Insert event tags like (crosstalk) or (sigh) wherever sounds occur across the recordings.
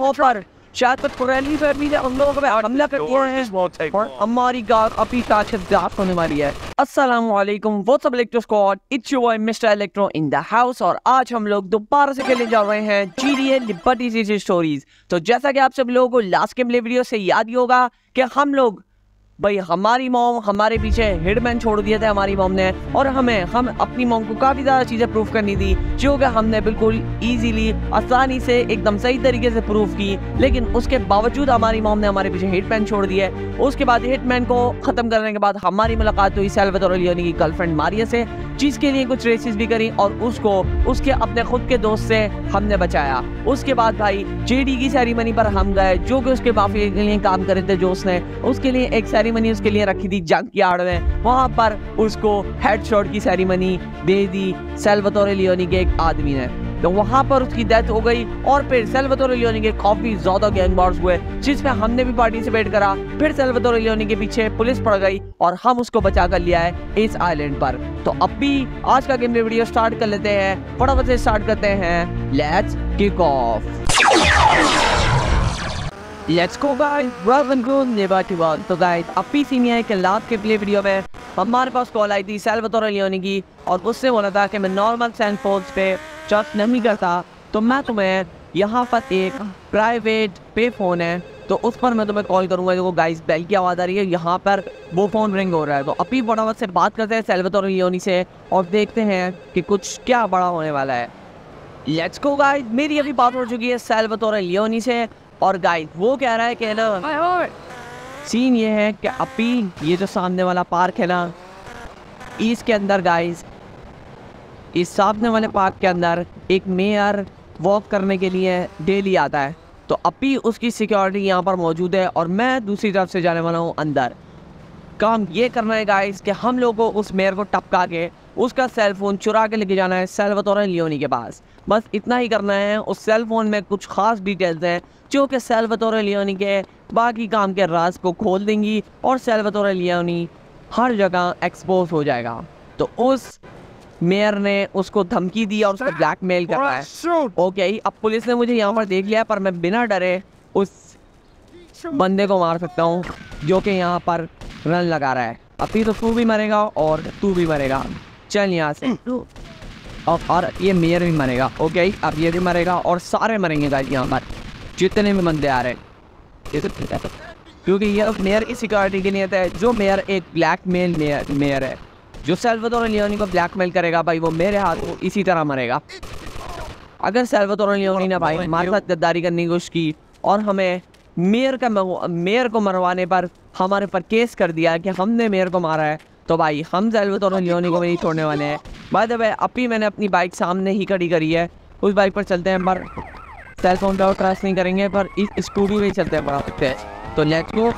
वहाँ पर शायद पुरानी फैमिली ने हम लोगों पे हमला कर दिया है। और हमारी गार अभी ताकत होने वाली है। अस्सलाम वालेकुम what's up Electro Squad it's your mister Electro in the house और आज हम लोग दोबारा से खेलने जा रहे हैं जीडीए लिबर्टी सिटी स्टोरीज तो जैसा कि आप सब लोगों को लास्ट के वीडियो से याद ही होगा कि हम लोग भाई, हमारी मॉम हमारे पीछे हिडमैन छोड़ दिए थे हमारी मॉम ने और हमें, हम अपनी मॉम को काफ़ी ज़्यादा चीज़ें प्रूफ करनी थी, जो कि हमने बिल्कुल इजीली आसानी से, एकदम सही तरीके से प्रूफ की। लेकिन उसके बावजूद हमारी मॉम ने हमारे पीछे हिटमैन छोड़ दिए उसके बाद हिटमैन को ख़त्म करने के बाद हमारी मुलाकात हुई सेल्वतोर लियोनी की गर्लफ्रेंड मारिया से, जिसके लिए कुछ रेसिस भी करी और उसको, उसके अपने खुद के दोस्त से हमने बचाया। उसके बाद भाई जेडी की सेरेमनी पर हम गए, जो कि उसके माफ़ी के लिए काम करे थे, जो उसने, उसके लिए एक सेरेमनी उसके लिए रखी थी जंग की आड़ में। वहाँ पर उसको हेडशॉट की सेरेमनी दे दी सेल्वतोर लियोनी के एक आदमी ने। तो वहाँ पर उसकी डेथ हो गई और फिर सेल्वतोर लियोनी के काफ़ी ज़्यादा गैंग वॉर्स हुए जिसमें हमने भी पार्टिसिपेट करा। फिर सेल्वतोर लियोनी के पीछे पुलिस पड़ गई और हम उसको बचा कर लिया है इस आइलैंड पर। तो अब भी आज का गेम वीडियो स्टार्ट कर लेते हैं। फटाफट से स्टार्ट करते हैं। Let's kick off let's go guys welcome to नेबाटी one तो गाइस अब भी सीन है कि लास्ट के प्ले वीडियो में हमारे पास कॉल आई थी सेल्वतोर लियोनी की और उससे बोला था कि मैं नॉर्मल सैंड फोर्स पे ट्रस्ट नहीं करता तो मैं तुम्हें यहाँ पर एक प्राइवेट पे फ़ोन है तो उस पर मैं तुम्हें कॉल करूँगा। देखो गाइस बेल की आवाज़ आ रही है। यहाँ पर वो फ़ोन रिंग हो रहा है। तो अभी फटाफट से बात करते हैं सेल्वतोर लियोनी से और देखते हैं कि कुछ क्या बड़ा होने वाला है। लेट्स गो गाइस मेरी अभी बात हो चुकी है सेल्वतोर लियोनी से। और गाइस वो कह रहा है कि ना सीन ये है कि अभी ये जो सामने वाला पार्क है ना इसके अंदर गाइस इस सामने वाले पार्क के अंदर एक मेयर वॉक करने के लिए डेली आता है। तो अभी उसकी सिक्योरिटी यहाँ पर मौजूद है और मैं दूसरी तरफ़ से जाने वाला हूँ अंदर। काम ये करना है गाइस कि हम लोग को उस मेयर को टपका के उसका सेल फ़ोन चुरा के लेके जाना है सेल्वतोर लियोनी के पास। बस इतना ही करना है उस सेल फ़ोन में कुछ खास डिटेल्स हैं जो कि सेल्वतोर लियोनी के बाकी काम के राज को खोल देंगी और सेल्वतोर लियोनी हर जगह एक्सपोज हो जाएगा। तो उस मेयर ने उसको धमकी दी और उसको ब्लैकमेल कर रहा है ओके अब पुलिस ने मुझे यहाँ पर देख लिया पर मैं बिना डरे उस बंदे को मार सकता हूँ जो कि यहाँ पर रन लगा रहा है। अभी तो तू भी मरेगा और तू भी मरेगा। चल यहाँ से। (clears throat) और, और ये मेयर भी मरेगा। ओके अब ये भी मरेगा और सारे मरेंगे गाइस यहाँ पर। जितने भी बंदे आ रहे हैं। क्योंकि ये मेयर की सिक्योरिटी के लिए है। जो मेयर एक ब्लैक मेल मेयर है जो सेल्वतोर लियोनी को ब्लैकमेल करेगा भाई वो मेरे हाथ को इसी तरह मरेगा। अगर सेल्वतोर लियोनी ने भाई हमारे साथ गद्दारी करने की कोशिश की और हमें मेयर का मेयर को मरवाने पर हमारे पर केस कर दिया कि हमने मेयर को मारा है तो भाई हम सेल्वतोर लियोनी को भी नहीं छोड़ने वाले हैं। बाय द वे अभी मैंने अपनी बाइक सामने ही खड़ी करी है। उस बाइक पर चलते हैं पर सेल फ़ोन पर ट्रस्ट नहीं करेंगे, पर इस स्कूटी में चलते बड़ा सकते हैं। तो लेट्स गो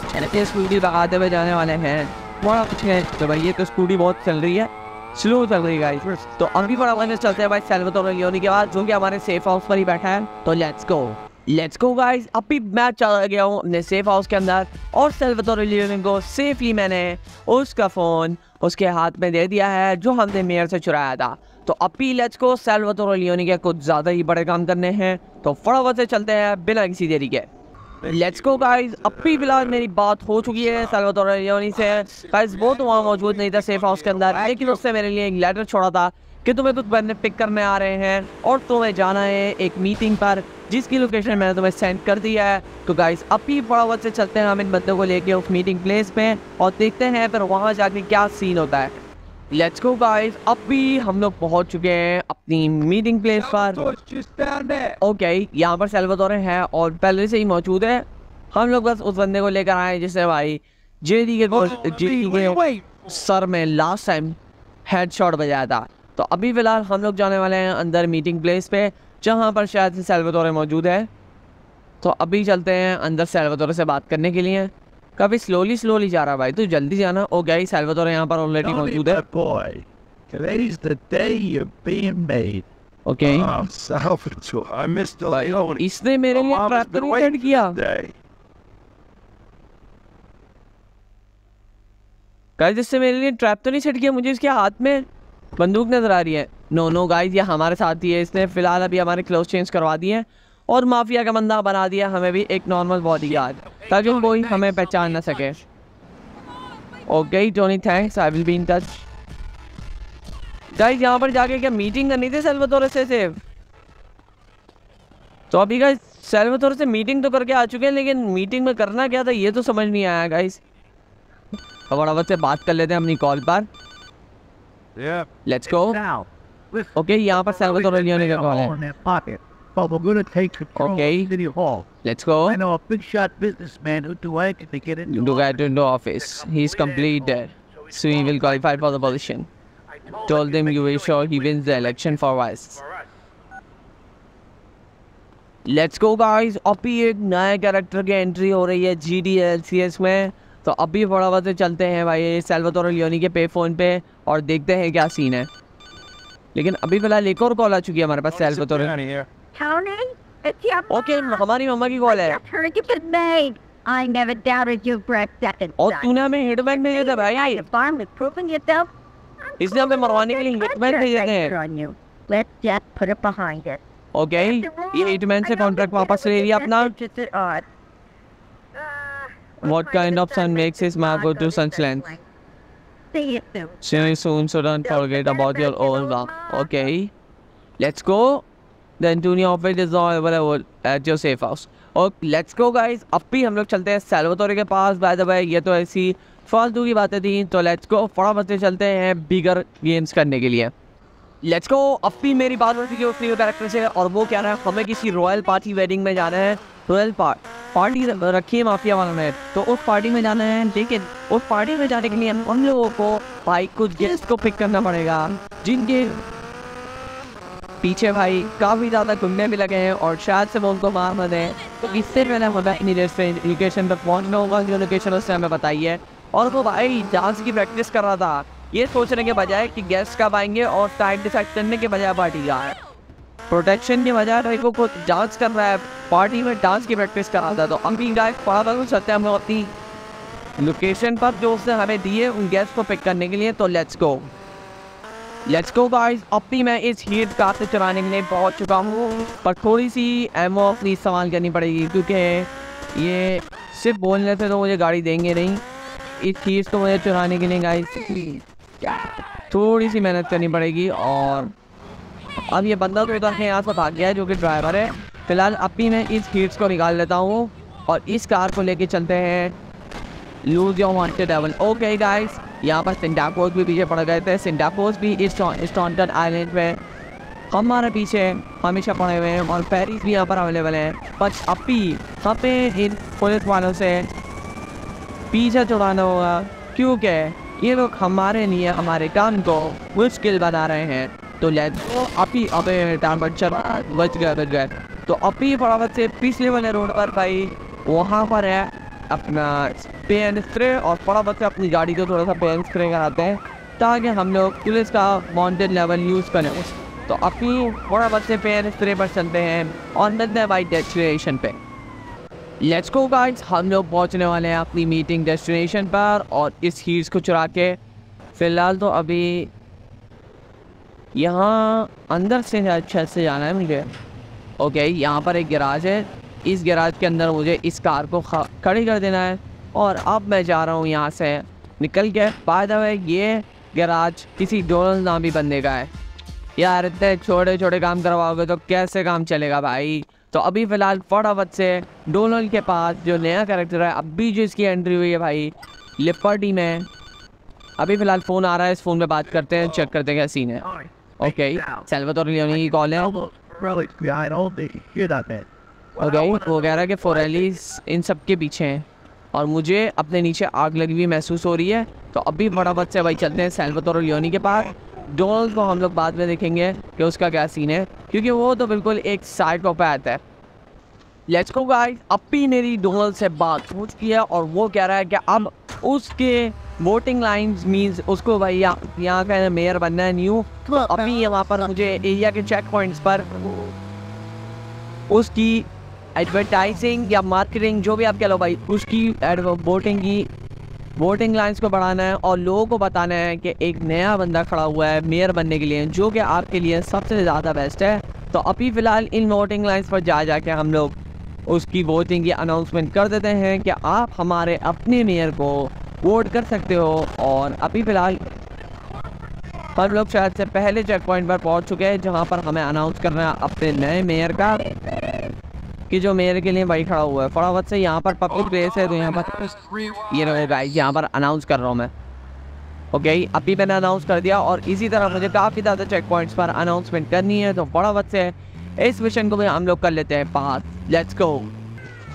स्कूटी लगाते हुए जाने वाले हैं। बड़ा कुछ है तो भाई ये तो स्कूटी बहुत चल रही है। स्लो चल रही है तो अभी बड़ा वन चलते हैं भाई सेल्वतोर लियोनी के बाद, जो कि हमारे सेफ़ हाउस पर ही बैठा है। तो let's go let's go guys अभी मैं चला गया हूँ अपने सेफ़ हाउस के अंदर, और सेल्वतोर को सेफली मैंने उसका फ़ोन उसके हाथ में दे दिया है, जो हमने मेयर से चुराया था। तो अभी लेट्स को सेल्वतोर लियोनी के कुछ ज़्यादा ही बड़े काम करने हैं। तो फटाफट से चलते हैं बिना किसी देरी के। लेट्स गो गाइस अभी फ़िलहाल मेरी बात हो चुकी है सेल्वाडोर लियोनी से। गाइस वो तो वहाँ मौजूद नहीं था सेफ़ हाउस के अंदर। लेकिन उससे मेरे लिए एक लेटर छोड़ा था कि तुम्हें कुछ बंदे पिक करने आ रहे हैं और तुम्हें जाना है एक मीटिंग पर, जिसकी लोकेशन मैंने तुम्हें सेंड कर दिया है। तो गाइस अभी फटाफट से चलते हैं हम इन बंदों को लेके उस मीटिंग प्लेस में और देखते हैं फिर वहाँ जाके क्या सीन होता है। लेट्स गो गाइस अब भी हम लोग पहुँच चुके हैं अपनी मीटिंग प्लेस पर। ओके यहाँ पर सेल्वाडोर है और पहले से ही मौजूद है। हम लोग बस उस बंदे को लेकर आए जिसने भाई जेडी के जेडी के सर में लास्ट टाइम हेडशॉट बजाया था। तो अभी फ़िलहाल हम लोग जाने वाले हैं अंदर मीटिंग प्लेस पे जहाँ पर शायद से सेल्वाडोर मौजूद है। तो अभी चलते हैं अंदर सेल्वाडोर से बात करने के लिए। काफ़ी स्लोली स्लोली जा रहा भाई। तू जल्दी जाना। ओ गई सेल्वाडोर यहाँ पर ऑलरेडी मौजूद है? boy. Today's the day you're being made. Okay Oh, Salvatore, I missed Leone. इसने मेरे लिए waiting सेट किया। गाइस इससे मेरे लिए ट्रैप तो नहीं सेट किया मुझे इसके हाथ में बंदूक नज़र आ रही है। नो नो गाइस ये हमारे साथ ही है। इसने फ़िलहाल अभी हमारे क्लोज चेंज करवा दिए हैं। और माफिया का बंदा बना दिया हमें भी एक नॉर्मल बॉडी गार्ड ताकि कोई हमें पहचान ना सके। Okay Tony thanks I will be in touch guys यहाँ पर जाके क्या मीटिंग करनी थी सेल्वातोर से सिर्फ़? तो अभी गाइस सेल्वातोर से मीटिंग तो करके आ चुके हैं लेकिन मीटिंग में करना क्या था ये तो समझ नहीं आया गाइस तो फटाफट से बात कर लेते हैं अपनी कॉल पर. लेट्स गो ओके यहाँ पर सेल्वातोर लियोनी का कॉल है. But we're going to take control Okay. of City Hall. Let's go I know a big shot businessman who do anything to get into to get into office. He's completed, so he will qualify for the position. Told told him you will sure he wins the election for us. Let's go guys. अभी एक नए character की entry हो रही है G D L C S में तो अभी फटाफट से चलते हैं भाई सेल्वातोर लियोनी के पे फ़ोन पे और देखते हैं क्या सीन है लेकिन अभी फ़िलहाल एक और कॉल आ चुकी है हमारे पास Salvatore Tony, it's your okay हमारी मम्मा की कॉल है Just heard you've been made. I never doubted you for a second. और. तूने हमें हिटमैन भेजे थे भाई The farm is proving yourself. इसने हमें मरवाने के लिए हिटमैन भेजे थे on you. Let's just put it behind us. Okay ये हिटमैन से कॉन्ट्रैक्ट वापस ले लिया अपना. What kind of sun makes his mouth go to sun's length? See you soon. See you soon, so don't forget about your own work. Okay. Let's go. The Antonio outfit is all available at your safe house. और let's go guys अब भी हम लोग चलते हैं सेल्वातोरे के पास by the way ये तो ऐसी फालतू की बातें थी तो लेट्स गो फटाफट से चलते हैं बिगर गेम्स करने के लिए. लेट्स गो अब भी मेरी बात हो चुकी है उस कैरेक्टर से, और वो क्या रहा है? हमें किसी रॉयल पार्टी वेडिंग में जाना है. रॉयल पार्ट पार्टी रखी है माफिया वालों ने. तो उस पार्टी में जाना है, लेकिन उस पार्टी में जाने के लिए हम लोगों को, भाई, कुछ गेस्ट को पिक करना पड़ेगा, जिनके पीछे भाई काफ़ी ज़्यादा घूमने भी लगे हैं और शायद से वो उनको मार न तो इससे मैंने हमें अपनी लोकेशन पर पहुँचना होगा जो लोकेशन उससे हमें बताई है। और वो भाई डांस की प्रैक्टिस कर रहा था। ये सोचने के बजाय कि गेस्ट कब आएँगे और टाइम डिसाइड करने के बजाय पार्टी का प्रोटेक्शन के बजाय भाई को खुद डांस कर रहा है। पार्टी में डांस की प्रैक्टिस कर रहा था। तो हम भी गाय पड़ा था सकते हम अपनी लोकेशन पर जो उसने हमें दिए, उन गेस्ट को पिक करने के लिए तो let's go let's go guys अब भी मैं इस हीट कार से चलाने के लिए पहुँच चुका हूँ। पर थोड़ी सी एमओ अपनी इस्तेमाल करनी पड़ेगी, क्योंकि ये सिर्फ़ बोलने से तो मुझे गाड़ी देंगे नहीं। इस चीज़ को मुझे चुराने के लिए गाइस थोड़ी सी मेहनत करनी पड़ेगी और अब ये बंदा तो है यहाँ से भाग गया है, जो कि ड्राइवर है। फ़िलहाल अब भी मैं इस हीट्स को निकाल लेता हूँ और इस कार को लेके चलते हैं। Lose your wanted level okay guys यहाँ पर सिंडाकोस भी पीछे पड़ गए थे। सिंडाकोस भी इस स्टॉन्टन आइलैंड में हमारे पीछे, हमेशा पड़े हुए हैं और पेरिस भी यहाँ पर अवेलेबल है। बट अब भी हमें इन पुलिस वालों से पीछा छुड़ाना होगा। क्योंकि ये लोग हमारे लिए हमारे काम को मुश्किल बना रहे हैं। तो लेट्स गो अभी अबे टाइम पर चल, बच गए बच गए तो अभी फटाफट से पिछले वाले रोड पर भाई, वहाँ पर है। अपना पेन स्प्रे और फटाफट से अपनी गाड़ी को थोड़ा सा पेन स्प्रे कराते हैं, ताकि हम लोग पुलिस का वांटेड लेवल यूज़ करें। तो अभी फटाफट से पेन स्प्रे पर चलते हैं और मिलते हैं भाई डेस्टिनेशन पे। लेट्स गो गाइस हम लोग पहुँचने वाले हैं अपनी मीटिंग डेस्टिनेशन पर और इस हीट्स को चुरा के। फ़िलहाल तो अभी यहाँ अंदर से अच्छा से जाना है मुझे। ओके यहाँ पर एक गैराज है। इस गैराज के अंदर मुझे इस कार को खड़ी कर देना है। और अब मैं जा रहा हूँ यहाँ से निकल के। बाय द ये गैराज किसी डोनल नामी बंदे का है। यार इतने छोटे छोटे काम करवाओगे तो कैसे काम चलेगा भाई? तो अभी फ़िलहाल फटाफट से डोनल के पास जो नया कैरेक्टर है अभी जो इसकी एंट्री हुई है भाई लिपर्टी में। अभी फ़िलहाल फ़ोन आ रहा है इस फ़ोन पे बात करते हैं चेक करते हैं क्या सीन है। ओके लियोनी की कॉल है Relics behind all the shit I've had. Okay वो कह रहा है कि फोरेलिस इन सब के पीछे हैं। और मुझे अपने नीचे आग लगी हुई महसूस हो रही है। तो अभी फटाफट से भाई चलते हैं सेल्वातोर लियोनी के पास। डोनल्ड को हम लोग बाद में देखेंगे कि उसका क्या सीन है। क्योंकि वो तो बिल्कुल एक साइड आता है। लेट्स गो गाइस अब भी मेरी डोनल्ड से बात हो चुकी है और वो कह रहा है कि अब उसके वोटिंग लाइंस मींस उसको भाई यहाँ यहाँ का मेयर बनना है न्यू तो अभी यहाँ पर मुझे एरिया के चेक पॉइंट्स पर उसकी एडवर्टाइजिंग या मार्केटिंग जो भी आप कह लो भाई, उसकी वोटिंग की वोटिंग लाइंस को बढ़ाना है और लोगों को बताना है कि एक नया बंदा खड़ा हुआ है मेयर बनने के लिए, जो कि आपके लिए सबसे ज़्यादा बेस्ट है। तो अभी फ़िलहाल इन वोटिंग लाइन्स पर जा जा जाके हम लोग उसकी वोटिंग की अनाउंसमेंट कर देते हैं कि आप हमारे अपने मेयर को वोट कर सकते हो और अभी फ़िलहाल हम लोग शायद से पहले चेक पॉइंट पर पहुँच चुके हैं, जहाँ पर हमें अनाउंस करना है अपने नए मेयर का। कि जो मेयर के लिए वही खड़ा हुआ है। फटाफट से यहाँ पर पब्लिक प्लेस है तो यहाँ पर ये रहे गाइस यहाँ पर अनाउंस कर रहा हूँ मैं। ओके अभी मैंने अनाउंस कर दिया और इसी तरह मुझे काफ़ी ज़्यादा चेक पॉइंट्स पर अनाउंसमेंट करनी है तो फटाफट से इस मिशन को भी हम लोग कर लेते हैं पास let's go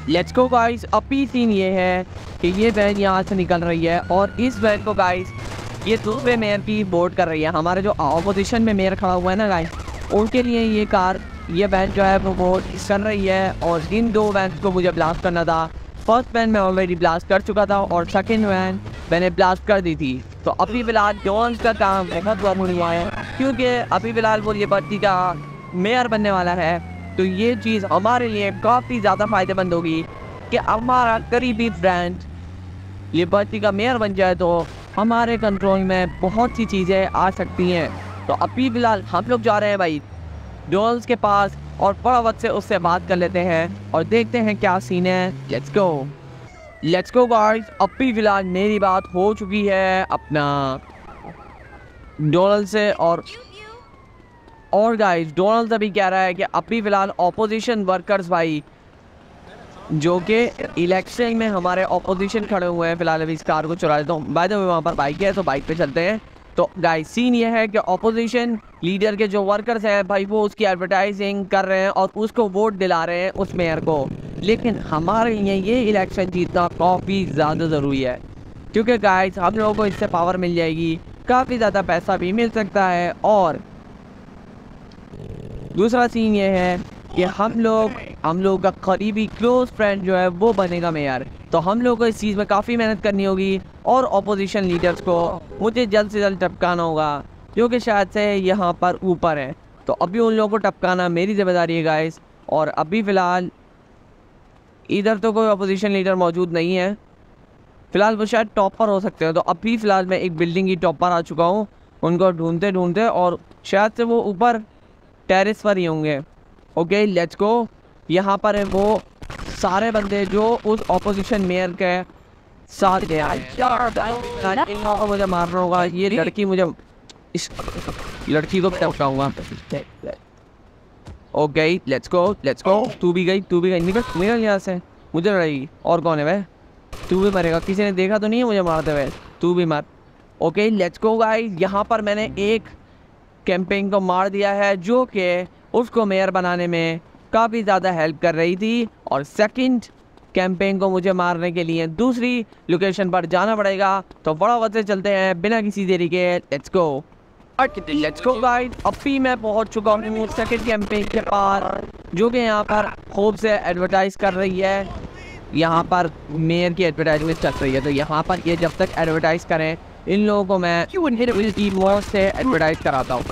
let's go guys अभी सीन ये है कि ये वैन यहाँ से निकल रही है और इस वैन को गाइस ये दूसरे मेयर की बोर्ड कर रही है। हमारे जो अपोजिशन में मेयर खड़ा हुआ है ना गाइस उनके लिए ये कार ये वैन जो है वो वोट कर रही है और इन दो वैन को मुझे ब्लास्ट करना था। फ़र्स्ट वैन मैं ऑलरेडी ब्लास्ट कर चुका था और सेकेंड वैन मैंने ब्लास्ट कर दी थी। तो अभी फ़िलहाल जॉन्स का काम बहुत ज़रूरी हुआ है, क्योंकि अभी फ़िलहाल वो लिबर्टी का मेयर बनने वाला है। तो ये चीज़ हमारे लिए काफ़ी ज़्यादा फ़ायदेमंद होगी कि हमारा करीबी ब्रांड लिबर्टी का मेयर बन जाए तो हमारे कंट्रोल में बहुत सी चीज़ें आ सकती हैं। तो अभी फ़िलहाल हम लोग जा रहे हैं भाई। डोल्स के पास और फटाफट से उससे बात कर लेते हैं और देखते हैं क्या सीन है। Let's go let's go guys अभी फ़िलहाल मेरी बात हो चुकी है अपना डोनल्ड से और और गाइस डोनाल्ड अभी कह रहा है कि अभी फ़िलहाल ऑपोजिशन वर्कर्स भाई, जो कि इलेक्शन में हमारे ऑपोजिशन खड़े हुए हैं फ़िलहाल अभी इस कार को चुरा देता हूँ। बाय द वे वहाँ पर बाइक है तो बाइक पे चलते हैं। तो गाइस सीन ये है कि ऑपोजिशन लीडर के जो वर्कर्स हैं, भाई, वो उसकी एडवर्टाइजिंग कर रहे हैं और उसको वोट दिला रहे हैं उस मेयर को। लेकिन हमारे लिए ये इलेक्शन जीतना काफ़ी ज़्यादा ज़रूरी है। क्योंकि गाइस हम लोगों को इससे पावर मिल जाएगी, काफ़ी ज़्यादा पैसा भी मिल सकता है और दूसरा सीन ये है कि हम लोग, हम लोगों का करीबी क्लोज फ्रेंड जो है वो बनेगा मेयर तो हम लोग को इस चीज़ में काफ़ी मेहनत करनी होगी और अपोजिशन लीडर्स को मुझे जल्द से जल्द टपकाना होगा, जो कि शायद से यहाँ पर ऊपर है। तो अभी उन लोगों को टपकाना मेरी ज़िम्मेदारी है गाइस और अभी फ़िलहाल इधर तो कोई अपोजिशन लीडर मौजूद नहीं है। फ़िलहाल वो शायद टॉप पर हो सकते हैं। तो अभी फ़िलहाल मैं एक बिल्डिंग की टॉप पर आ चुका हूँ। उनको ढूंढते ढूंढते और शायद से वो ऊपर टेरिस पर ही होंगे। ओके लेट्स गो यहाँ पर है वो सारे बंदे जो उस ऑपोजिशन मेयर के साथ गए। मुझे मारना होगा। ये लड़की मुझे इस लड़की को टपकाऊँगा okay let's go let's go तू भी गई तू भी गई। निकल निकल यहाँ से। मुझे लड़ेगी। और कौन है वह? तू भी मरेगा। किसी ने देखा तो नहीं है मुझे मारते हुए तू भी मार। ओके लेट्स गो गाइस यहाँ पर मैंने एक कैंपेन को मार दिया है जो कि उसको मेयर बनाने में काफ़ी ज़्यादा हेल्प कर रही थी और सेकंड कैंपेन को मुझे मारने के लिए दूसरी लोकेशन पर जाना पड़ेगा। तो बड़ा वजह चलते हैं बिना किसी देरी के let's go let's go guys अभी मैं पहुँच चुका हूँ सेकंड कैंपेन के पास जो कि यहाँ पर खूब से एडवर्टाइज कर रही है। यहाँ पर मेयर की एडवर्टाइजमेंट चल रही है तो यहाँ पर ये जब तक एडवर्टाइज करें इन लोगों को मैं से एडवर्टाइज कराता हूँ।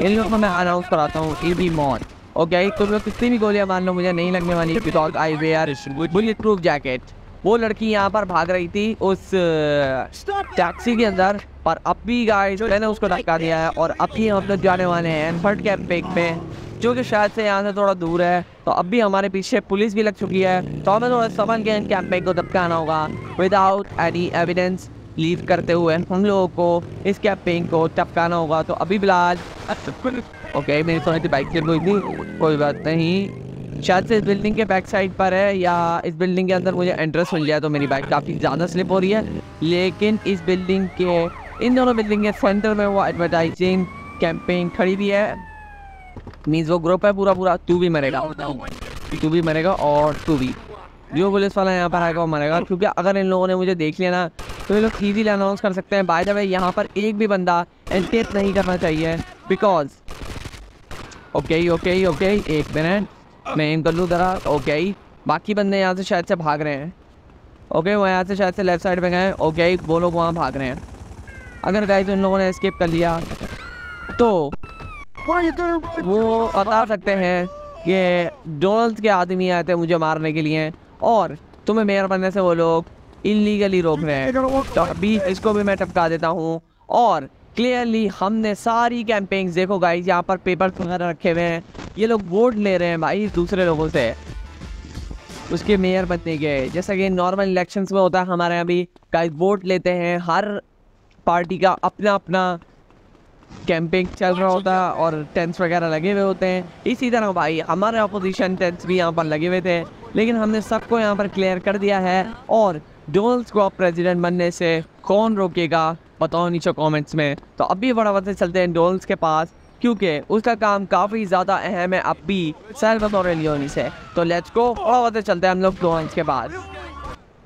इन लोगों को मैं अनाउंस कराता हूँ ई बी मॉन ओके तुम लोग कितनी भी गोलियाँ मान लो, मुझे नहीं लगने वाली because I wear bulletproof jacket वो लड़की यहाँ पर भाग रही थी उस टैक्सी के अंदर और अब भी गाइस मैंने उसको धक्का दिया है और अभी हम लोग जाने वाले हैं एनफर्ट कैंप पे, जो कि शायद से यहाँ से थोड़ा दूर है. तो अब भी हमारे पीछे पुलिस भी लग चुकी है. तो हमें थोड़ा समझ के कैंपेन को धक्काना होगा विदाउट एनी एविडेंस लीव करते हुए हम लोगों को इस कैंपेन को टपकाना होगा। तो अभी फ़िलहाल ओके मेरी थोड़ी सी बाइक चल हुई थी कोई बात नहीं। शायद से इस बिल्डिंग के बैक साइड पर है या इस बिल्डिंग के अंदर मुझे एंट्रेंस मिल जाए तो मेरी बाइक काफ़ी ज़्यादा स्लिप हो रही है। लेकिन इस बिल्डिंग के इन दोनों बिल्डिंग के सेंटर में वो एडवर्टाइजिंग कैंपेन खड़ी भी है। मीन्स वो ग्रुप है पूरा पूरा तू भी मरेगा। तू भी मरेगा और तू भी जो पुलिस वाला यहाँ पर आएगा वो मरेगा। क्योंकि अगर इन लोगों ने मुझे देख लिया ना तो ये लोग ईजीली अनाउंस कर सकते हैं। बाय द वे यहाँ पर एक भी बंदा एंटेट नहीं करना चाहिए। बिकॉज़ ओके ओके ओके एक मिनट मैं एम कर लूँ ज़रा। ओके बाकी बंदे यहाँ से शायद से भाग रहे हैं। ओके वो यहाँ से शायद से लेफ़्ट साइड पे गए। ओके वो लोग वहाँ भाग रहे हैं। अगर गए तो इन लोगों ने स्किप कर लिया तो वो बता सकते हैं कि डोनल्ड के आदमी आए थे मुझे मारने के लिए। और तुम्हें मेयर बनने से वो लोग इलीगली रोक रहे हैं। तो अभी इसको भी मैं टपका देता हूँ। और क्लियरली हमने सारी कैंपेन्स देखो गाइस यहाँ पर पेपर वगैरह रखे हुए हैं। ये लोग वोट ले रहे हैं भाई दूसरे लोगों से। उसके मेयर बनने के। जैसा कि नॉर्मल इलेक्शंस में होता है हमारे यहाँ भी गाइस वोट लेते हैं। हर पार्टी का अपना अपना कैंपिंग चल रहा होता है और टेंट्स वगैरह लगे हुए होते हैं। इसी तरह भाई, हमारे अपोजिशन टेंट्स भी यहाँ पर लगे हुए थे, लेकिन हमने सबको यहाँ पर क्लियर कर दिया है। और डोल्स को प्रेसिडेंट बनने से कौन रोकेगा, बताओ नीचे कमेंट्स में। तो अभी बड़ा से चलते हैं डोल्स के पास, क्योंकि उसका काम काफ़ी ज़्यादा अहम है अब भी सैल्वाडोर से। तो लेट्स गो और से चलते हैं हम लोग डोल्स के पास।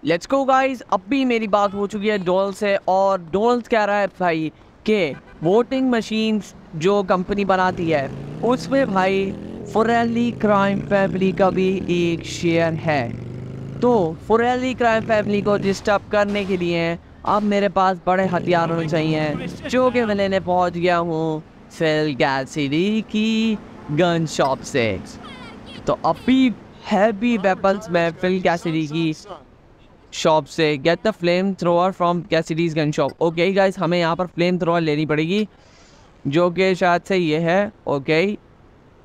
लेट्स गो गाइस अब भी मेरी बात हो चुकी है डोनाल्ड से, और डोल्स कह रहा है भाई कि वोटिंग मशीन्स जो कंपनी बनाती है, उसमें भाई फुरेली क्राइम फैमिली का भी एक शेयर है। तो फुरेली क्राइम फैमिली को डिस्टर्ब करने के लिए अब मेरे पास बड़े हथियार होने चाहिए, जो कि मैं लेने पहुँच गया हूँ फिल कैसिडी की गन शॉप से। तो अभी हैवी वेपन्स में फिल कैसिडी की शॉप से. Get the flamethrower from Cassidy's gun shop okay guys हमें यहाँ पर फ्लेम थ्रोअर लेनी पड़ेगी, जो कि शायद से ये है. Okay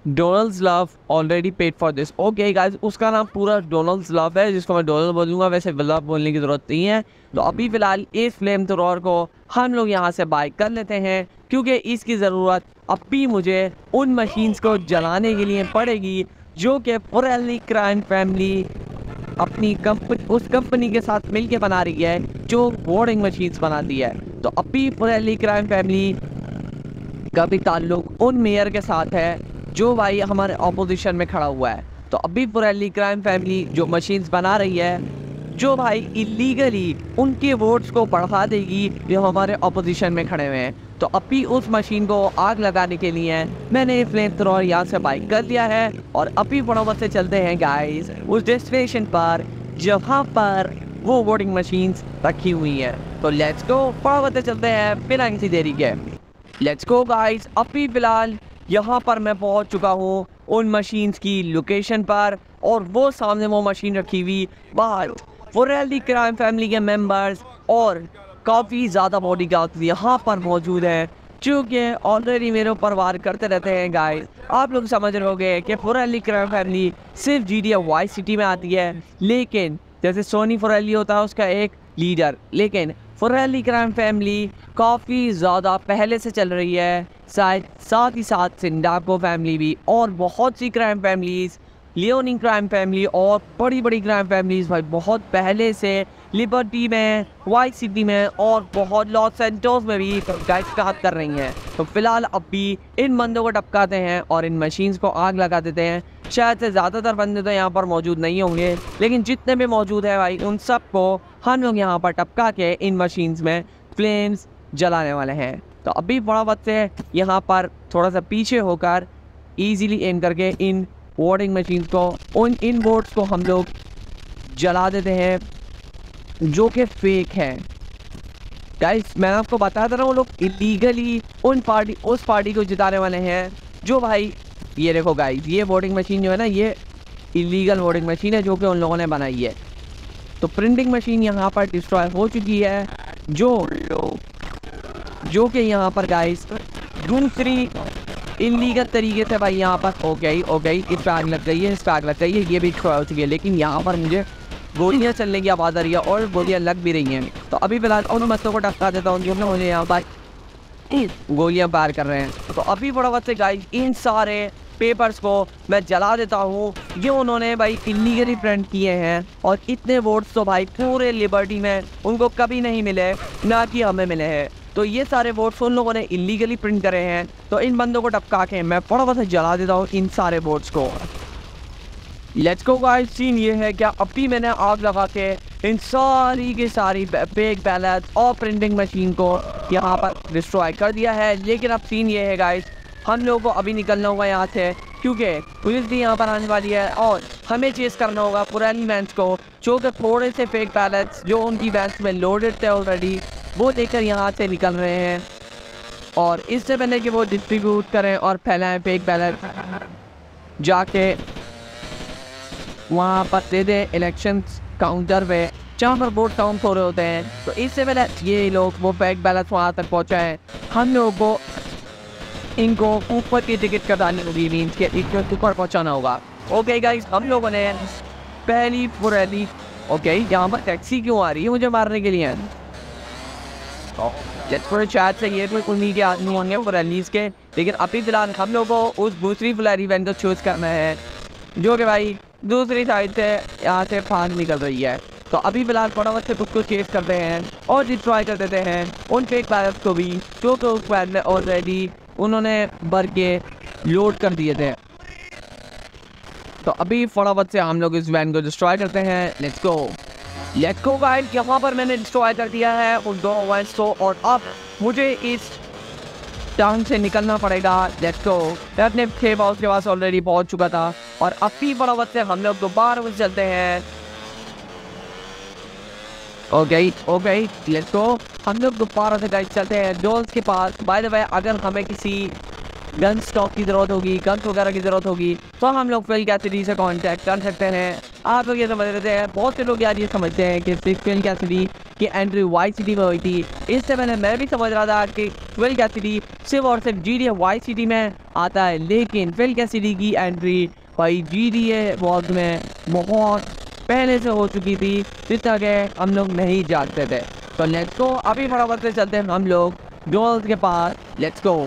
Donald's love already paid for this okay guys उसका नाम पूरा डोनल्ड्स लव है, जिसको मैं डोनल्ड बोलूँगा. वैसे लव बोलने की ज़रूरत नहीं है. तो अभी फ़िलहाल इस फ्लेम थ्रोअर को हम लोग यहाँ से बाई कर लेते हैं, क्योंकि इसकी ज़रूरत अब भी मुझे उन मशीन्स को जलाने के लिए पड़ेगी, जो कि पुरानी क्राइम फैमिली अपनी कंपनी उस कंपनी के साथ मिलके बना रही है, जो बोर्डिंग मशीन्स बनाती है। तो अभी पुरानी क्राइम फैमिली का भी ताल्लुक उन मेयर के साथ है, जो भाई हमारे ऑपोजिशन में खड़ा हुआ है। तो अभी पुरानी क्राइम फैमिली जो मशीन्स बना रही है, जो भाई इलीगली उनके वोट्स को बढ़ा देगी, जो हमारे ऑपोजिशन में खड़े हुए हैं। तो अभी उस मशीन को आग लगाने के लिए मैंने फ्लेम थ्रोअर यहाँ से बाइक कर दिया है और अभी फटाफट से चलते हैं गाइस उस डेस्टिनेशन पर, जहाँ पर वो वोटिंग मशीन्स रखी हुई हैं। तो लेट्स गो फटाफट से चलते हैं, बिना किसी देरी के। लेट्स गो गाइस अभी फ़िलहाल यहाँ पर मैं पहुँच चुका हूँ उन मशीन्स की लोकेशन पर और वो सामने वो मशीन रखी हुई बाहर। फुरेली क्राइम फैमिली के मेंबर्स और काफ़ी ज़्यादा बॉडी गार्ड यहाँ पर मौजूद है, चूँकि ऑलरेडी मेरे ऊपर वार करते रहते हैं गाइस आप लोग समझ रहे कि फुरेली क्राइम फैमिली सिर्फ़ जी डी वाई सिटी में आती है, लेकिन जैसे सोनी फुरेली होता है, उसका एक लीडर लेकिन फुरेली क्राइम फैमिली काफ़ी ज़्यादा पहले से चल रही है, शायद साथ ही साथ सिंडाको फैमिली भी, और बहुत सी crime families Leone crime family और बड़ी बड़ी क्राइम फैमिलीज़ भाई, बहुत पहले से लिबर्टी में वाई सिटी में और बहुत लॉस सेंटोस में भी गाइस काम कर रही हैं। तो फ़िलहाल अब भी इन बंदों को टपकाते हैं और इन मशीन्स को आग लगा देते हैं। शायद से ज़्यादातर बंदे तो यहाँ पर मौजूद नहीं होंगे, लेकिन जितने भी मौजूद हैं भाई, उन सबको हम लोग यहाँ पर टपका के इन मशीन्स में फ्लेम्स जलाने वाले हैं। तो अभी बड़ा वक्त से यहाँ पर थोड़ा सा पीछे होकर ईजीली एम करके इन वोटिंग मशीन को, उन इन वोट्स को हम लोग जला देते हैं। जो कि फेक है। गाइस मैं आपको बता दे रहा हूँ, लोग इलीगली उन पार्टी उस पार्टी को जिताने वाले हैं, जो भाई, ये देखो गाइस ये वोटिंग मशीन जो है ना, ये इलीगल वोटिंग मशीन है जो कि उन लोगों ने बनाई है। तो प्रिंटिंग मशीन यहाँ पर डिस्ट्रॉय हो चुकी है, जो जो कि यहाँ पर गाइस दूसरी इलीगल तरीके से भाई यहाँ पर हो गई हो गई इस पर आग लग गई है, इस पर आग लग गई है, ये भी डिस्ट्रॉय हो चुकी है, लेकिन यहाँ पर मुझे गोलियाँ चलने की आवाज़ आ रही है और गोलियाँ लग भी रही हैं। तो अभी फ़िलहाल उन मसलों को टक्का देता हूँ, जो मुझे यहाँ पर गोलियाँ पार कर रहे हैं। तो अभी वक्त से गाइस इन सारे पेपर्स को मैं जला देता हूँ। ये उन्होंने भाई इलीगली प्रिंट किए हैं और इतने वोट्स तो भाई पूरे लिबर्टी में उनको कभी नहीं मिले, ना कि हमें मिले हैं। तो ये सारे वोट्स उन लोगों ने इलीगली प्रिंट करे हैं। तो इन बंदों को टपका के मैं फटाफट से जला देता हूँ इन सारे वोट्स को। लेट्स गो गाइस सीन ये है क्या? अभी मैंने आग लगा के इन सारी की सारी पेक बैलेट और प्रिंटिंग मशीन को यहाँ पर डिस्ट्रॉय कर दिया है। लेकिन अब सीन ये है गाइस हम लोगों को अभी निकलना होगा यहाँ से, क्योंकि पुलिस भी यहाँ पर आने वाली है और हमें चेस करना होगा पुरानी वैंस को, जो कि थोड़े से फेक बैलेट्स जो उनकी वैंस में लोडेड थे ऑलरेडी वो लेकर यहाँ से निकल रहे हैं। और इससे पहले कि वो डिस्ट्रीब्यूट करें और फैलाएँ फेक बैलेट जाके वहाँ पर दे दें इलेक्शन काउंटर पे। जहाँ पर वोट काउंट हो रहे होते हैं। तो इससे पहले ये लोग वो फेक बैलेंस वहाँ तक पहुँचाएँ हम लोगों को इनको ऊपर की टिकट कटानी होगी। मीन्स के ऊपर पहुंचाना होगा। ओके गाइस हम लोगों ने पहली पुरानी ओके यहाँ पर टैक्सी क्यों आ रही है मुझे मारने के लिए? शायद से ये कोई उन्हीं के आदमी होंगे पुरानीस के। लेकिन अभी फ़िलहाल हम लोग को उस दूसरी फुलैरी वैन को चूज़ करना है। जो कि भाई दूसरी साइड से यहाँ से फांस निकल रही है। तो अभी फ़िलहाल फटाफट से उसको चेस करते हैं और डिस्ट्रॉय कर देते हैं उन फेक बैरक्स को भी, जो उस वैन में ऑलरेडी उन्होंने भर के लोड कर दिए थे। तो अभी फटाफट से हम लोग इस वैन को डिस्ट्रॉय करते हैं। Let's go let's go guide यहाँ पर मैंने डिस्ट्रॉय कर दिया है उन दो वैन्स को और अब मुझे इस टांग से निकलना पड़ेगा। लेट्स गो मैं अपने छह बॉल्स के पास ऑलरेडी पहुँच चुका था। और अफी बड़ा से हम लोग दोबारा उस चलते हैं। Oh okay okay let's go हम लोग दोबारा से गाइड चलते हैं। डोल्स के पास। बाय द वे अगर हमें किसी गन स्टॉक की ज़रूरत होगी गन्स वगैरह की ज़रूरत होगी तो हम लोग फिल कैसिडी से कांटेक्ट कर सकते हैं। आप लोग ये समझ रहे थे बहुत से लोग यार ये समझते हैं कि सिर्फ़ फिल कैसिडी की एंट्री वाई सिटी में हुई थी। इससे पहले मैं भी समझ रहा था कि फिल कैसिडी सिर्फ़ और सिर्फ़ जी डी वाई सिटी में आता है, लेकिन फिल कैसिडी की एंट्री भाई जी डी ए वॉक में बहुत पहले से हो चुकी थी जितना के हम लोग नहीं जानते थे। तो लेट्स गो अभी फटाफट से चलते हैं हम लोग डोल्स के पास लेट्स गो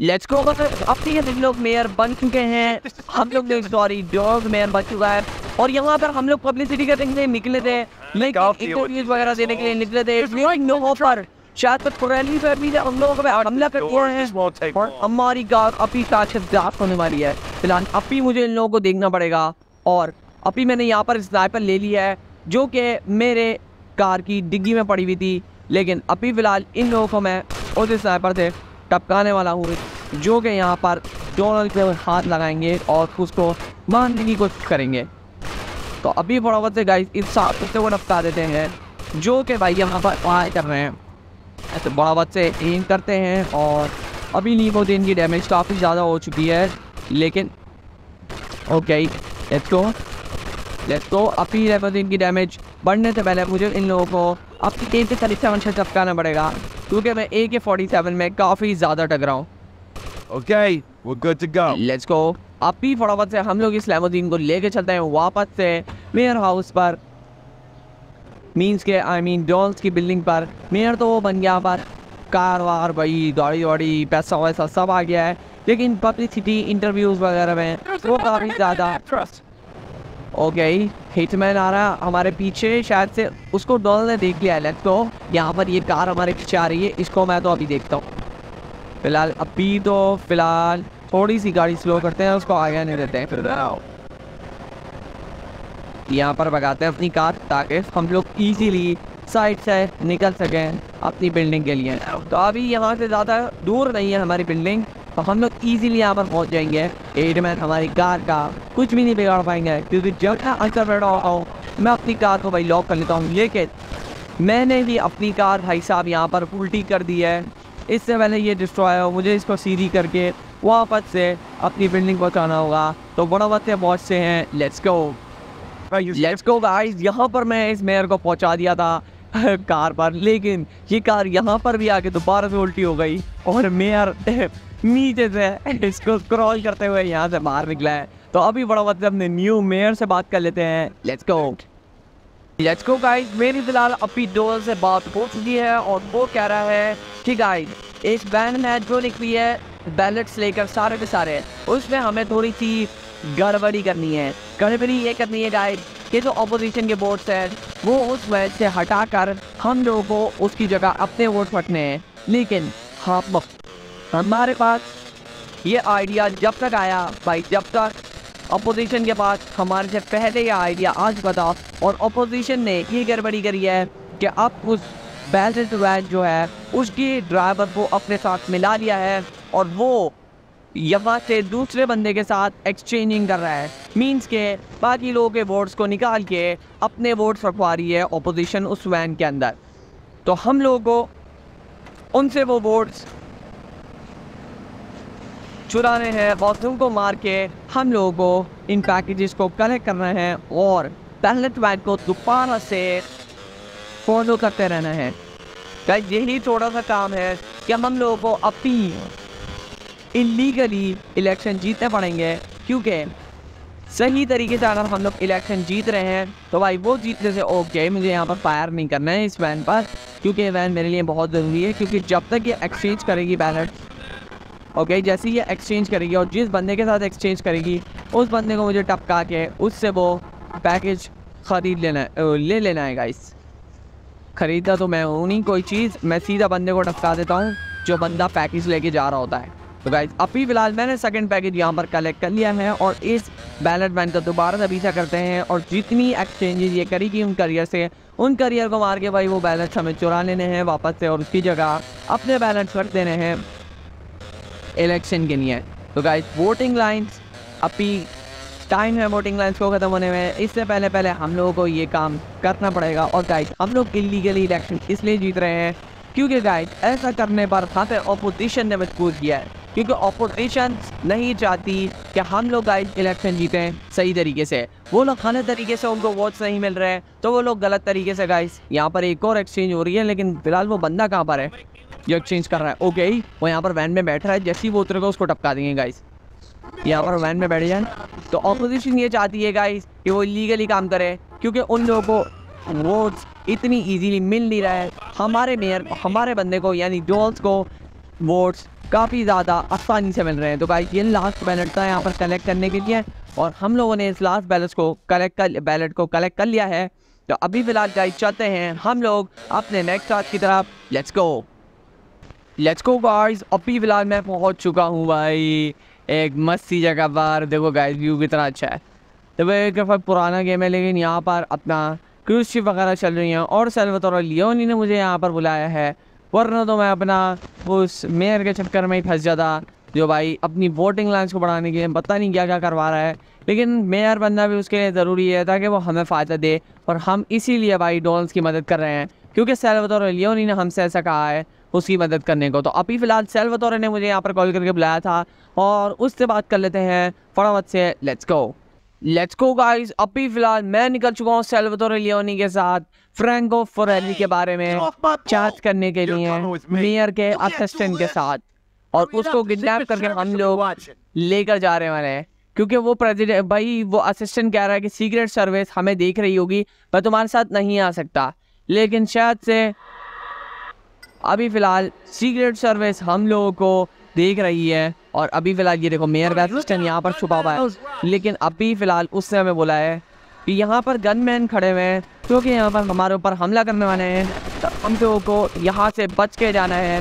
लेट्स गो अब ठीक है हम लोग मेयर बन चुके हैं। हम लोग सॉरी डॉग मेयर बन चुका है। और यहाँ पर हम लोग पब्लिसिटी करने के लिए निकले थे। इंटरव्यूज़ वगैरह देने के लिए निकले थे। नो ऑफ़र शायद तो पुरानी पर भी हम लोगों पे हमला कर दिया है। और हमारी कार अभी होने वाली है। फ़िलहाल अभी मुझे इन लोगों को देखना पड़ेगा। और अभी मैंने यहाँ पर स्नाइपर ले लिया है जो कि मेरे कार की डिग्गी में पड़ी हुई थी। लेकिन अभी फ़िलहाल इन लोगों को मैं उस स्नाइपर से टपकाने वाला हूँ, जो कि यहाँ पर डोनल्ड के हाथ लगाएँगे और उसको मारने की कोशिश करेंगे। तो अभी फटाफट से गाइस इस साथ से वो टपका देते हैं, जो कि भाई यहाँ पर फायर कर रहे हैं। ऐसे बराबर से एम करते हैं और अभी नीमोदिन की डैमेज काफ़ी ज़्यादा हो चुकी है, लेकिन ओके लेट्स लेट्स गो अभी रेमोदिन की डैमेज बढ़ने से पहले मुझे इन लोगों को अपनी टीम से थर्टी सेवन से टपकाना पड़ेगा क्योंकि मैं ए के फोर्टी सेवन में काफ़ी ज़्यादा टकरा हूँ। Okay, we're good to go. Let's go अभी फटाफट से हम लोग इस लेमोदीन को लेके चलते हैं वापस से मेयर हाउस पर। मीन्स के आई मीन डॉल्स की बिल्डिंग पर। मेयर तो वो बन गया पर। कार वार भाई गाड़ी वाड़ी पैसा वैसा सब आ गया है। लेकिन पब्लिसिटी इंटरव्यूज़ वगैरह में वो काफ़ी ज़्यादा ओके हिटमैन आ रहा हमारे पीछे, शायद से उसको डॉल ने देख लिया है गो यहाँ पर ये कार हमारे पीछे आ रही है, इसको मैं तो अभी देखता हूँ। फ़िलहाल, अभी तो फ़िलहाल थोड़ी सी गाड़ी स्लो करते हैं, उसको आगे नहीं देते हैं, फिर यहाँ पर भगाते हैं अपनी कार, ताकि हम लोग इजीली साइड से निकल सकें अपनी बिल्डिंग के लिए। तो अभी यहाँ से ज़्यादा दूर नहीं है हमारी बिल्डिंग तो हम लोग इजीली यहाँ पर पहुँच जाएँगे। एड में हमारी कार का कुछ भी नहीं बिगाड़ पाएँगे, क्योंकि जब मैं अंदर बैठा हुआ हूँ, मैं अपनी कार को भाई लॉक कर लेता हूँ। लेकिन मैंने भी अपनी कार भाई साहब यहाँ पर उल्टी कर दी है। इससे पहले ये डिस्ट्रॉय हो, मुझे इसको सीधी करके वापस से अपनी बिल्डिंग पहुँचाना होगा। तो बड़ा पहुँचते हैं let's go let's go guys यहाँ पर मैं इस मेयर को पहुँचा दिया था कार पर, लेकिन ये कार यहाँ पर भी आके दोबारा से उल्टी हो गई और मेयर (laughs) नीचे से इसको क्रॉल करते हुए यहाँ से बाहर निकला है। तो अभी बड़ा वक्त अपने न्यू मेयर से बात कर लेते हैं। Let's go let's go guys मेरी फ़िलहाल अभी डोल से बात हो चुकी है और वो कह रहा है कि गाइस एक बैन है जो लिखी है बैलेट्स लेकर सारे के सारे, उसमें हमें थोड़ी सी गड़बड़ी करनी है। गड़बड़ी ये करनी है गाइस कि जो अपोजिशन के वोट्स हैं, वो उस वजह से हटाकर हम लोगों को उसकी जगह अपने वोट फटने हैं। लेकिन हम हमारे पास ये आइडिया जब तक आया, भाई, जब तक अपोजिशन के पास हमारे से पहले ये आइडिया आ चुका था और अपोजिशन ने ये गड़बड़ी करी है कि अब उस बैलेंस वैन जो है, उसकी ड्राइवर को अपने साथ मिला लिया है और वो यहाँ से दूसरे बंदे के साथ एक्सचेंजिंग कर रहा है। मींस के बाकी लोगों के वोट्स को निकाल के अपने वोट्स रखवा रही है अपोजिशन उस वैन के अंदर। तो हम लोगों को उनसे वो वोट्स चुराने हैं बाथरूम को मार के हम लोगों को इन पैकेजेस को कलेक्ट करना है और पैलेट वैन को दोबारा से फॉलो करते रहना है। गाइस यही थोड़ा सा काम है कि हम लोगों को अपनी इलीगली इलेक्शन जीतने पड़ेंगे, क्योंकि सही तरीके से अगर हम लोग इलेक्शन जीत रहे हैं तो भाई वो जीतने से ओके मुझे यहाँ पर फायर नहीं करना है इस वैन पर, क्योंकि ये वैन मेरे लिए बहुत ज़रूरी है, क्योंकि जब तक ये एक्सचेंज करेगी बैलेट ओके जैसे ही ये एक्सचेंज करेगी और जिस बंदे के साथ एक्सचेंज करेगी, उस बंदे को मुझे टपका के उससे वो पैकेज ख़रीद लेना ले लेना है गाइस ख़रीदा तो मैं हूँ नहीं, कोई चीज़, मैं सीधा बंदे को टपका देता हूँ, जो बंदा पैकेज लेके जा रहा होता है. तो गाइज़ अभी फ़िलहाल मैंने सेकंड पैकेज यहाँ पर कलेक्ट कर लिया है और इस बैलेट बैन का दोबारा से पीछा करते हैं और जितनी एक्सचेंजेज ये करेगी उन करियर से, उन करियर को मार के भाई वो बैलेंस हमें चुरा लेने हैं वापस से और उसकी जगह अपने बैलेंस रख देने हैं। इलेक्शन के लिए। तो गाइज़ वोटिंग लाइन्स अभी टाइम है वोटिंग लाइन्स को ख़त्म होने में। इससे पहले पहले हम लोगों को ये काम करना पड़ेगा। और गाइज़ हम लोग इलीगली इलेक्शन इसलिए जीत रहे हैं क्योंकि गाइज़ ऐसा करने पर वहाँ पे ऑपोजिशन ने मजबूर किया है। क्योंकि अपोजिशन नहीं चाहती कि हम लोग गाइज़ इलेक्शन जीतें सही तरीके से। वो लोग गलत तरीके से उनको वोट्स नहीं मिल रहे हैं। तो वो लोग गलत तरीके से गाइज़ यहाँ पर एक और एक्सचेंज हो रही है, लेकिन फ़िलहाल वो बंदा कहाँ पर है? जो एक्सचेंज कर रहा है। ओके वो यहाँ पर वैन में बैठ रहा है। जैसे ही वो उतरेगा, उसको टपका देंगे गाइस यहाँ पर वैन में बैठ जाए। तो ऑपोजिशन ये चाहती है गाइस कि वो लीगली काम करे, क्योंकि उन लोगों को वोट्स इतनी इजीली मिल नहीं रहा है। हमारे मेयर हमारे बंदे को, यानी डॉल्स को वोट्स काफ़ी ज़्यादा आसानी से मिल रहे हैं। तो गाइस ये लास्ट बैलेट था यहाँ पर कलेक्ट करने के लिए, और हम लोगों ने इस लास्ट बैलेट को कलेक्ट कर बैलेट को कलेक्ट कर लिया है। तो अभी फ़िलहाल गाइस चलते हैं। हम लोग अपने नेक्स्ट टास्क की तरफ़। Let's go let's go guys अभी फ़िलहाल मैं पहुँच चुका हूँ, भाई। एक मस्त सी जगह पर देखो गाइस व्यू कितना अच्छा है। तो वो एक दफ़ा पुराना गेम है, लेकिन यहाँ पर अपना क्रूज शिप वगैरह चल रही हैं, और सेल्वातोर लियोनी ने मुझे यहाँ पर बुलाया है। वरना तो मैं अपना उस मेयर के चक्कर में ही फंस जाता, जो भाई अपनी वोटिंग लाइन्स को बढ़ाने के लिए पता नहीं क्या क्या करवा रहा है। लेकिन मेयर बनना भी उसके लिए ज़रूरी है, ताकि वो हमें फ़ायदा दे, और हम इसीलिए भाई डोल्स की मदद कर रहे हैं, क्योंकि सेल्वातोर लियोनी ने हमसे ऐसा कहा है उसकी मदद करने को। तो अभी फ़िलहाल सेल सेल्वातोर ने मुझे यहाँ पर कॉल करके बुलाया था और उससे बात कर लेते हैं फटाफट से। Let's go let's go guys अभी फ़िलहाल मैं निकल चुका हूँ सेल्वातोर लियोनी के साथ फ्रैंको फोरेली के बारे में चार्ज करने के लिए मेयर के असिस्टेंट के साथ। और उसको किडनैप करके हम लोग लेकर जा रहे वाले। हैं क्योंकि वो प्रेसिडेंट भाई वो असिस्टेंट कह रहा है कि सीक्रेट सर्विस हमें देख रही होगी मैं तुम्हारे साथ नहीं आ सकता। लेकिन शायद से अभी फ़िलहाल सीक्रेट सर्विस हम लोगों को देख रही है और अभी फ़िलहाल ये देखो मेयर का असिस्टेंट यहाँ पर छुपा हुआ है। लेकिन अभी फ़िलहाल उसने हमें बोला है कि यहाँ पर गनमैन खड़े हुए हैं क्योंकि यहाँ पर हमारे ऊपर हमला करने वाले हैं। तो हम लोगों को यहाँ से बच के जाना है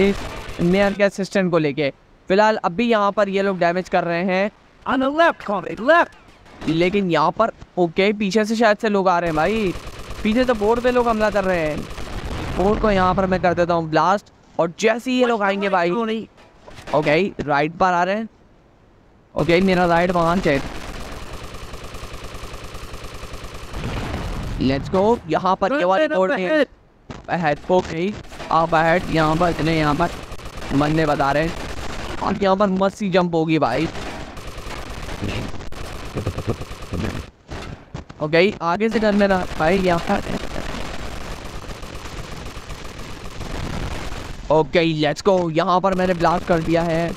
इस मेयर के असिस्टेंट को लेके। फ़िलहाल अभी यहाँ पर ये लोग डैमेज कर रहे हैं। Left. लेकिन यहाँ पर ओके पीछे से शायद से लोग आ रहे हैं भाई। पीछे तो बोर्ड पे लोग हमला कर रहे हैं। बोर्ड को यहाँ पर मैं कर देता हूँ ब्लास्ट और जैसे ही ये लोग आएँगे भाई। ओके राइट पर आ रहे हैं। ओके मेरा राइट वहाँ चेक लेट्स गो यहाँ पर ये वाली है। ओके आप अहेड यहाँ पर इतने यहाँ पर बंदे बता रहे हैं। और यहाँ पर मस्त जंप होगी भाई। ओके आगे से करने रहा भाई यहाँ पर ओके लेट्स गो यहाँ पर मैंने ब्लास्ट कर दिया है।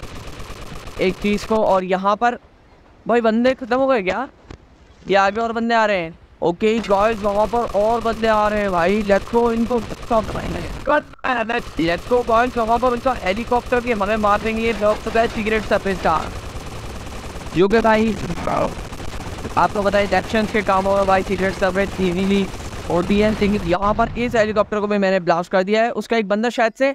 एक चीज़ को और यहाँ पर। भाई, बंदे खत्म हो गए क्या? ये आगे और बंदे आ रहे हैं। ओके गाइस वहाँ पर और बंदे आ रहे हैं भाई। लेट्स गो इनको लेट्स गो वहाँ पर इनका हेलीकॉप्टर की हमें मार देंगे सिगरेट सर्विस का जो कि भाई आपको पता है इलेक्शन के कामों में भाई सिगरेट सर्विस इजीली होती है लेकिन यहाँ पर इस हेलीकॉप्टर को भी मैंने ब्लास्ट कर दिया है उसका एक बंदा शायद से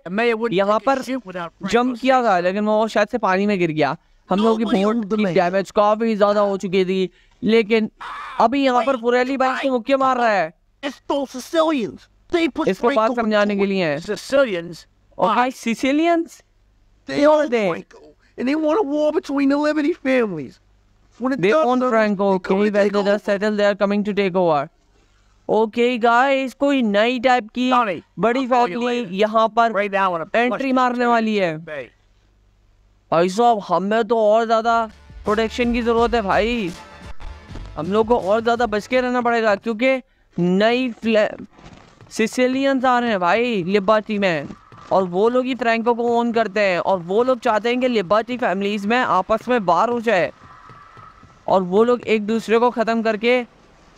यहाँ पर जंप किया था लेकिन वो शायद से पानी में गिर गया हम लोगों की बोट की डैमेज काफ़ी ज़्यादा हो चुकी थी लेकिन अभी यहाँ पर पुरेली भाई को मुक्के मार रहा है इसको बात समझाने के लिए है. और भाई सिसिलियंस They own. Franco. And they want a war between the Liberty families. When it They own Franco. they come Okay, and when take they over. just settle, they are coming to take over. Okay, guys, कोई नई type की बड़ी family यहाँ पर entry मारने वाली है। भाई साहब हमें तो और ज़्यादा प्रोटेक्शन की ज़रूरत है भाई। हम लोग को और ज़्यादा बच के रहना पड़ेगा क्योंकि नई सिसिलियंस आ रहे हैं भाई लिबाची में। और वो लोग ही फ्रैंको को ओन करते हैं। और वो लोग चाहते हैं कि लिबर्टी फैमिलीज़ में आपस में बार हो जाए। और वो लोग एक दूसरे को ख़त्म करके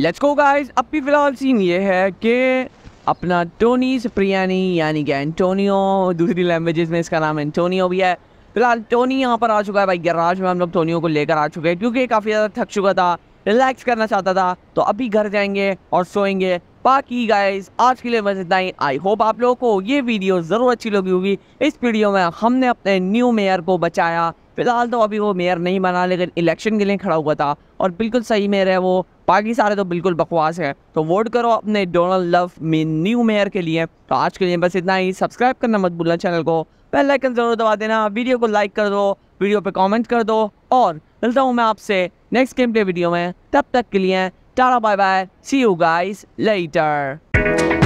लेट्स गो गाइस अभी फ़िलहाल सीन ये है कि अपना टोनी सप्रियानी यानी कि एंटोनियो दूसरी लैंग्वेजेस में इसका नाम एंटोनियो भी है। फ़िलहाल टोनी यहाँ पर आ चुका है। भाई गैराज में हम लोग टोनियो को लेकर आ चुके हैं, क्योंकि काफ़ी ज़्यादा थक चुका था रिलैक्स करना चाहता था। तो अभी घर जाएँगे और सोएँगे। बाकी गाइस आज के लिए बस इतना ही। आई होप आप लोगों को ये वीडियो ज़रूर अच्छी लगी होगी। इस वीडियो में हमने अपने न्यू मेयर को बचाया। फ़िलहाल तो अभी वो मेयर नहीं बना, लेकिन इलेक्शन के लिए खड़ा हुआ था। और बिल्कुल सही मेयर है वो। बाकी सारे तो बिल्कुल बकवास है। तो वोट करो अपने डोनाल्ड लव में न्यू मेयर के लिए। तो आज के लिए बस इतना ही। सब्सक्राइब करना मत भूलना चैनल को। बेल आइकन ज़रूर दबा देना। वीडियो को लाइक कर दो। वीडियो पे कमेंट कर दो। और मिलता हूँ मैं आपसे नेक्स्ट गेम प्ले वीडियो में। तब तक के लिए tata bye bye see you guys later